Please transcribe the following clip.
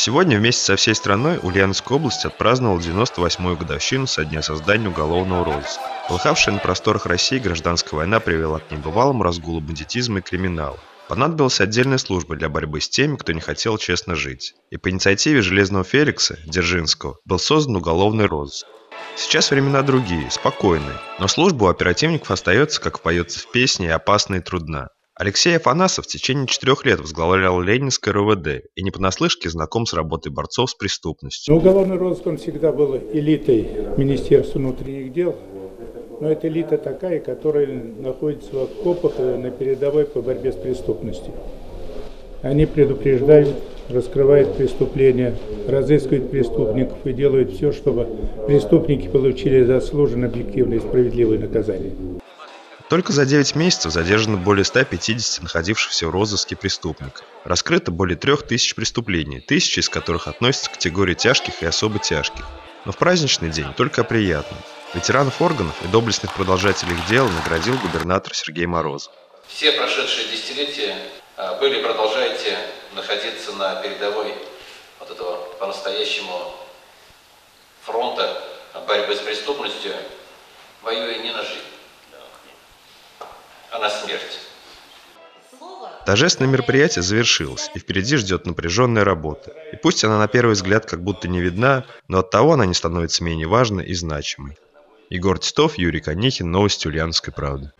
Сегодня вместе со всей страной Ульяновская область отпраздновала 98-ю годовщину со дня создания уголовного розыска. Полыхавшая на просторах России гражданская война привела к небывалому разгулу бандитизма и криминала. Понадобилась отдельная служба для борьбы с теми, кто не хотел честно жить. И по инициативе Железного Феликса, Дзержинского, был создан уголовный розыск. Сейчас времена другие, спокойные, но служба у оперативников остается, как поется в песне, опасна и трудна. Алексей Афанасов в течение четырех лет возглавлял Ленинское РОВД и не понаслышке знаком с работой борцов с преступностью. Но уголовный розыск, он всегда был элитой Министерства внутренних дел. Но это элита такая, которая находится в окопах на передовой по борьбе с преступностью. Они предупреждают, раскрывают преступления, разыскивают преступников и делают все, чтобы преступники получили заслуженное, объективное и справедливое наказание. Только за 9 месяцев задержано более 150 находившихся в розыске преступников. Раскрыто более 3000 преступлений, тысячи из которых относятся к категории тяжких и особо тяжких. Но в праздничный день только приятно. Ветеранов органов и доблестных продолжателей их дела наградил губернатор Сергей Морозов. Все прошедшие десятилетия а, были продолжаете находиться на передовой вот этого по-настоящему фронта борьбы с преступностью, воюя не на жизнь а смерть. Торжественное мероприятие завершилось, и впереди ждет напряженная работа. И пусть она на первый взгляд как будто не видна, но от того она не становится менее важной и значимой. Егор Титов, Юрий Конихин, Новости Ульяновской правды.